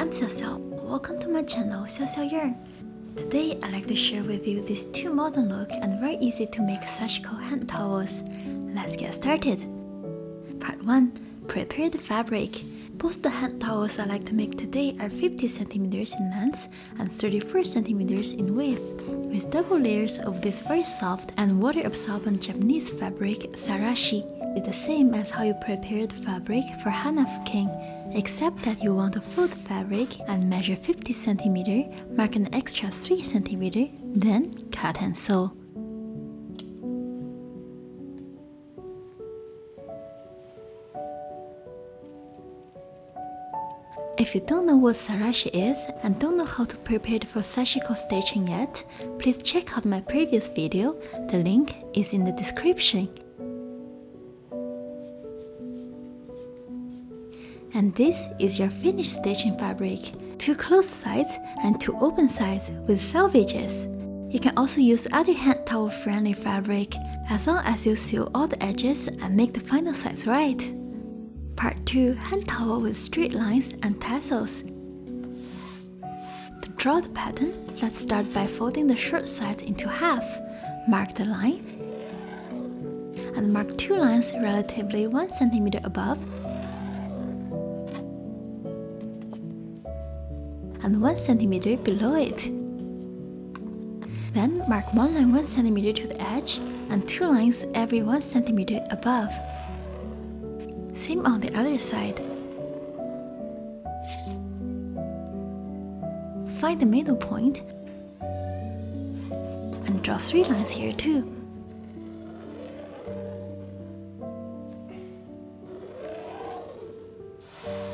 I'm Xiao Xiao. Welcome to my channel Xiao Xiao Yarn. Today I'd like to share with you these two modern look and very easy to make sashiko hand towels. Let's get started. Part 1. Prepare the fabric. Both the hand towels I like to make today are 50 centimeters in length and 34 centimeters in width, with double layers of this very soft and water-absorbent Japanese fabric, Sarashi. It's the same as how you prepare the fabric for Hanafukin, except that you want to fold the fabric and measure 50 centimeter, mark an extra 3 centimeter, then cut and sew. If you don't know what sarashi is and don't know how to prepare for sashiko stitching yet, please check out my previous video, the link is in the description. This is your finished stitching fabric. Two closed sides and two open sides with selvages. You can also use other hand towel friendly fabric as long as you sew all the edges and make the final sides right. Part 2 Hand towel with straight lines and tassels. To draw the pattern, let's start by folding the short sides into half. Mark the line and mark two lines relatively 1 cm above and 1 cm below it. Then mark one line 1 cm to the edge and two lines every 1 cm above. Same on the other side. Find the middle point and draw three lines here too.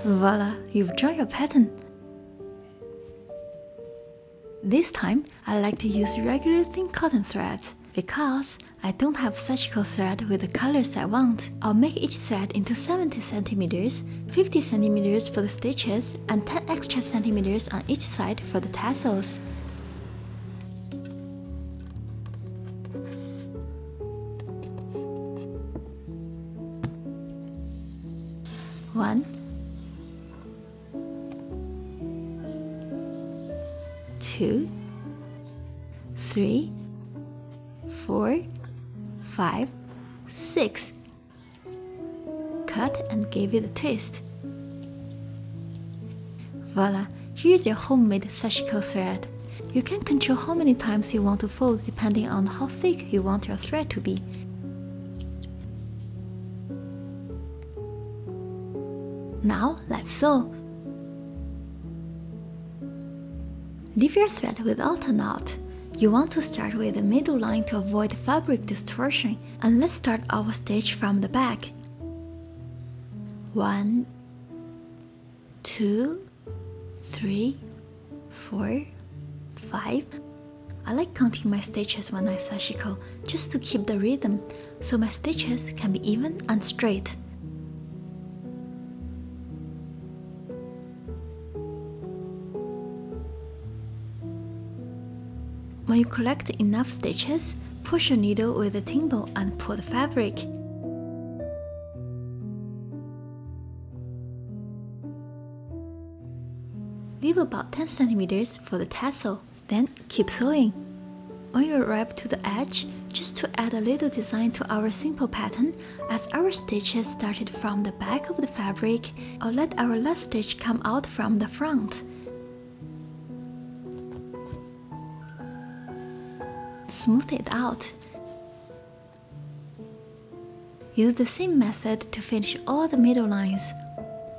Voila, you've drawn your pattern. This time, I like to use regular thin cotton threads because I don't have sashiko thread with the colors I want. I'll make each thread into 70 centimeters, 50 centimeters for the stitches, and 10 extra centimeters on each side for the tassels. One, give it a twist. Voila, here's your homemade sashiko thread. You can control how many times you want to fold depending on how thick you want your thread to be. Now let's sew. Leave your thread without a knot. You want to start with the middle line to avoid fabric distortion and let's start our stitch from the back. One, two, three, four, five. I like counting my stitches when I sashiko just to keep the rhythm so my stitches can be even and straight. When you collect enough stitches, push your needle with a thimble and pull the fabric. Leave about 10 centimeters for the tassel, then keep sewing. When you arrive to the edge, just to add a little design to our simple pattern, as our stitches started from the back of the fabric, or let our last stitch come out from the front. smooth it out. Use the same method to finish all the middle lines.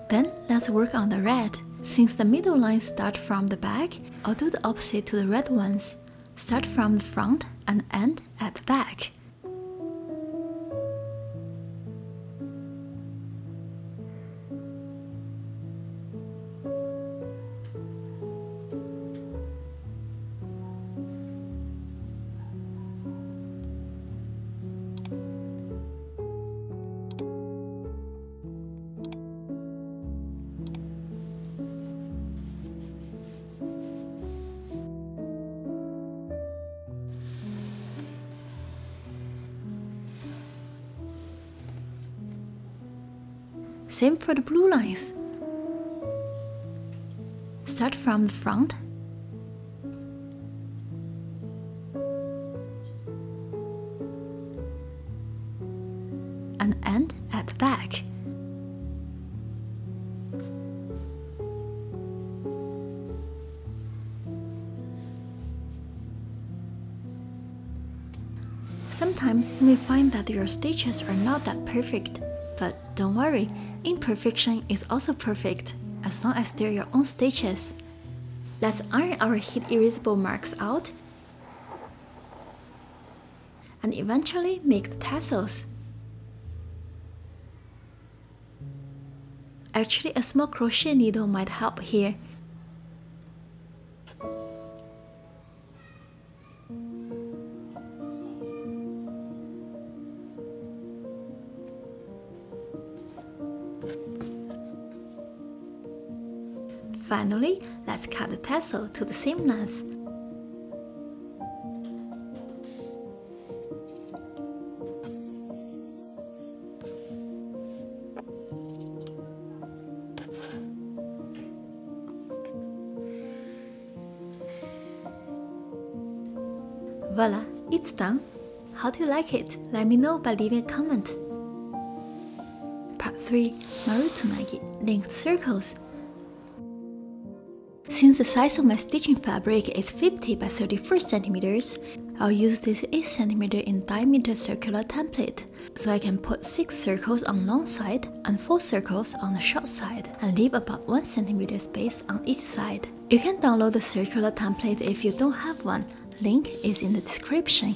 Then let's work on the red. Since the middle lines start from the back, I'll do the opposite to the red ones. Start from the front and end at the back. Same for the blue lines. Start from the front and end at the back. Sometimes you may find that your stitches are not that perfect, but don't worry, imperfection is also perfect as long as they're your own stitches. Let's iron our heat erasable marks out and eventually make the tassels. Actually, a small crochet needle might help here. Finally, let's cut the tassel to the same length. Voila, it's done. How do you like it? Let me know by leaving a comment. Part 3 Marutsunagi Linked Circles since the size of my stitching fabric is 50 by 34 centimeters, I'll use this 8 centimeter in diameter circular template, so I can put 6 circles on long side and 4 circles on the short side, and leave about 1 centimeter space on each side. You can download the circular template if you don't have one, link is in the description.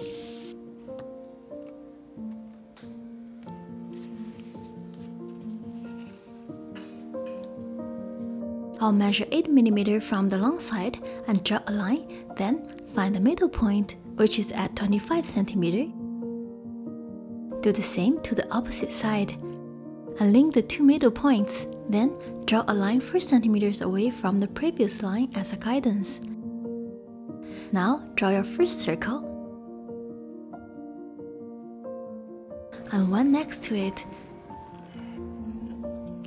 I'll measure 8mm from the long side and draw a line, then find the middle point, which is at 25cm. Do the same to the opposite side, and link the two middle points, then draw a line 4 cm away from the previous line as a guidance. Now draw your first circle, and one next to it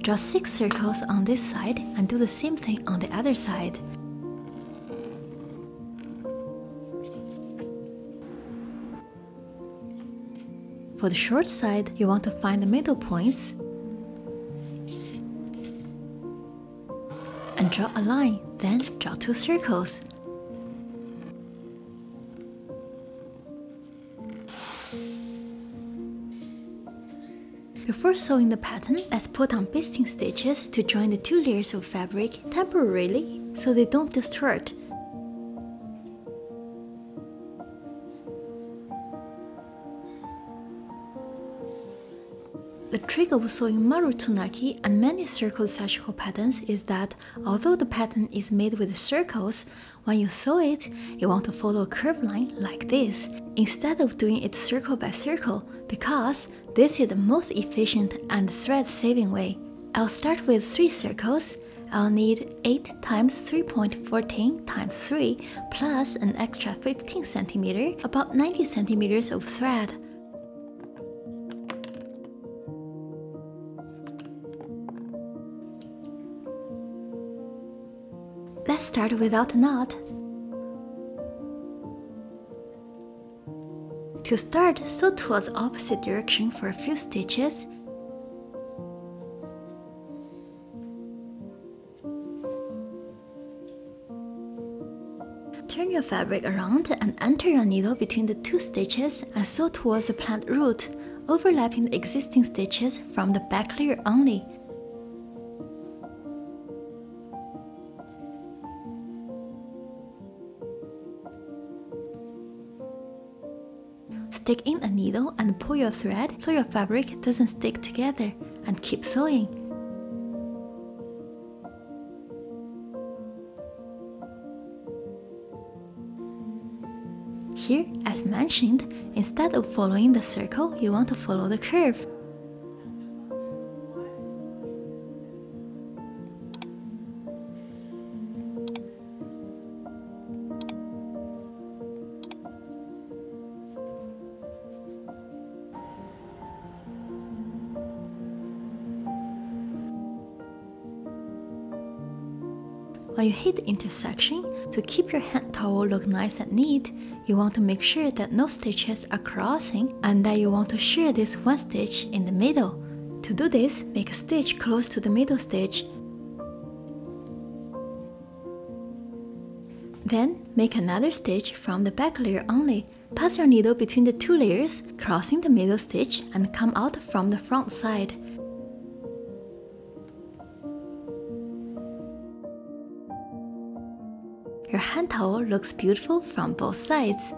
Draw 6 circles on this side and do the same thing on the other side. For the short side, you want to find the middle points and draw a line, then draw two circles. Before sewing the pattern, let's put on basting stitches to join the two layers of fabric temporarily so they don't distort. Trick of sewing Marutsunagi and many circle sashiko patterns is that although the pattern is made with circles, when you sew it, you want to follow a curved line like this, instead of doing it circle by circle, because this is the most efficient and thread-saving way. I'll start with 3 circles. I'll need 8 times 3.14 times 3 plus an extra 15 cm, about 90 centimeters of thread. Start without a knot. To start, sew towards opposite direction for a few stitches. Turn your fabric around and enter your needle between the two stitches and sew towards the plant root, overlapping the existing stitches from the back layer only. Stick in a needle and pull your thread so your fabric doesn't stick together and keep sewing. Here, as mentioned, instead of following the circle, you want to follow the curve. When you hit the intersection, to keep your hand towel look nice and neat, you want to make sure that no stitches are crossing and that you want to shear this one stitch in the middle. To do this, make a stitch close to the middle stitch. Then, make another stitch from the back layer only. Pass your needle between the two layers, crossing the middle stitch and come out from the front side. Towel looks beautiful from both sides.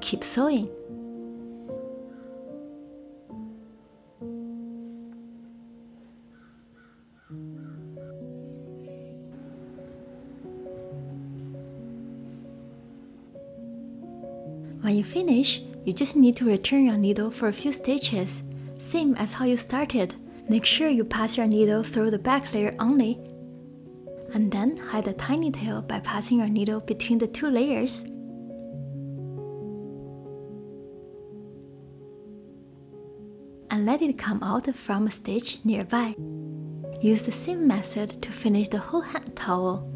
Keep sewing. When you finish, you just need to return your needle for a few stitches, same as how you started. Make sure you pass your needle through the back layer only, and then hide the tiny tail by passing your needle between the two layers. And let it come out from a stitch nearby. Use the same method to finish the whole hand towel.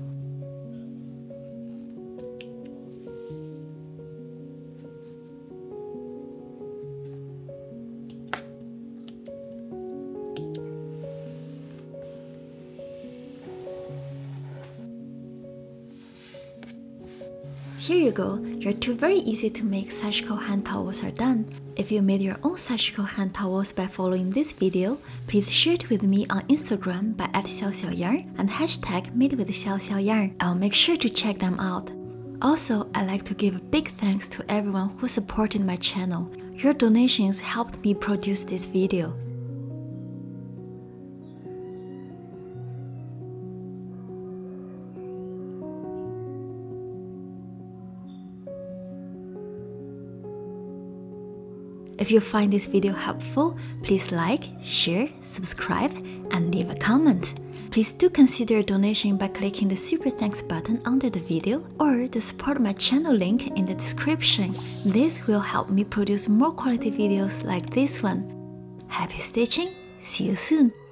Here you go, your two very easy to make sashiko hand towels are done. If you made your own sashiko hand towels by following this video, please share it with me on Instagram by at xiaoxiaoyarn and hashtag made with xiaoxiaoyarn. I'll make sure to check them out. Also, I'd like to give a big thanks to everyone who supported my channel. Your donations helped me produce this video. If you find this video helpful, please like, share, subscribe, and leave a comment. Please do consider a donation by clicking the super thanks button under the video or the support my channel link in the description. This will help me produce more quality videos like this one. Happy stitching, see you soon!